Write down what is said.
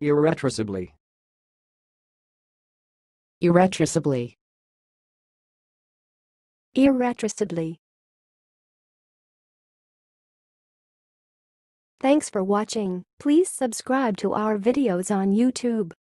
Irretrievably. irretrievably, irretrievably. Thanks for watching. Please subscribe to our videos on YouTube.